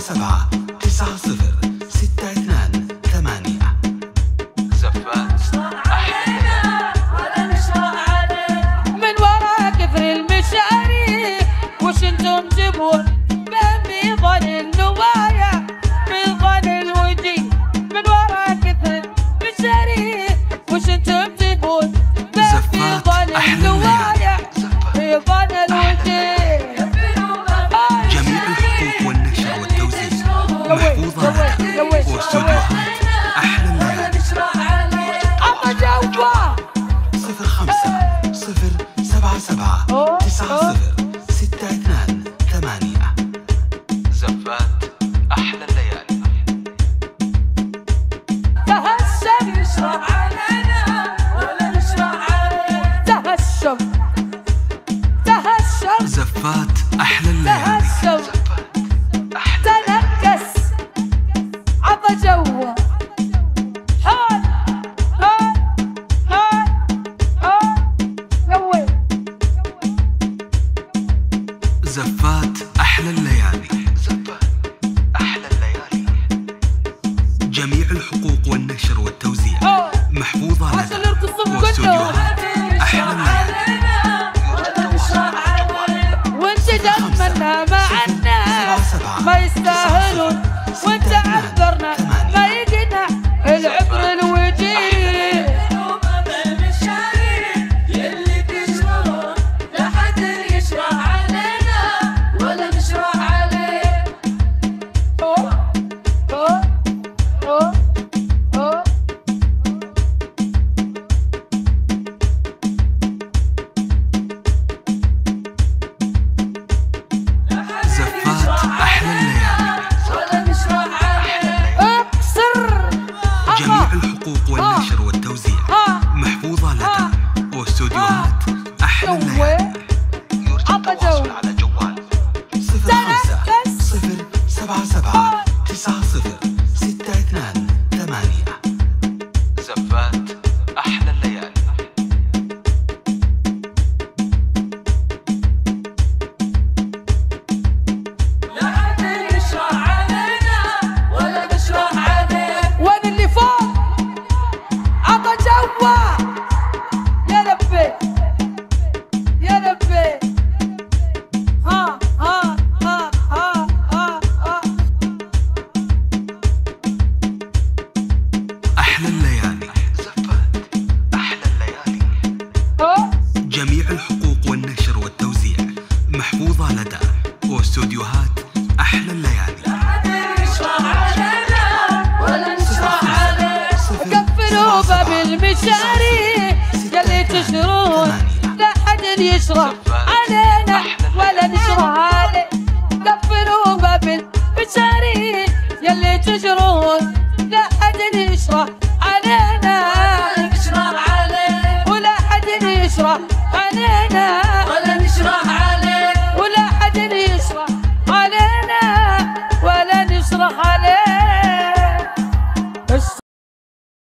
سبعة تسعة صفر ستة اثنان ثمانية. زفات أحيانا ولا مش من ورا كثر المشاري وش أنتم جبون؟ بامي ظن النوايا بالظن الوجي من ورا كثر المشاري وش أنتم جبون؟ بامي ظن النوايا بظن الوجي محفوظة واستوديوهات أحلى عليه عطى جوا صفر خمسة صفر سبعة سبعة تسعة صفر ستة اثنان ثمانية زفات أحلى الليالي تهشم نشرح علينا ولا نشرح عليه تهشم تهشم زفات أحلى زبات أحلى الليالي. زبات أحلى الليالي. جميع الحقوق والنشر والتوزيع محفوظة لنا. أحلى الليالي. وانت ما يستاهل. جميع. الحقوق والنشر والتوزيع. ها محفوظة لدى واستوديوهات أحلى الليالي يرجى التواصل. على جوال صفر خمسة صفر سبعة سبعة تسعة صفر ستة اثنان ثمانية. زفات جميع الحقوق والنشر والتوزيع محفوظة لدى واستوديوهات المشاريع يلي تشرون لا حد يشرح. علينا ولا نشرح. عليه قفلوا باب المشاريع يلي تشرون.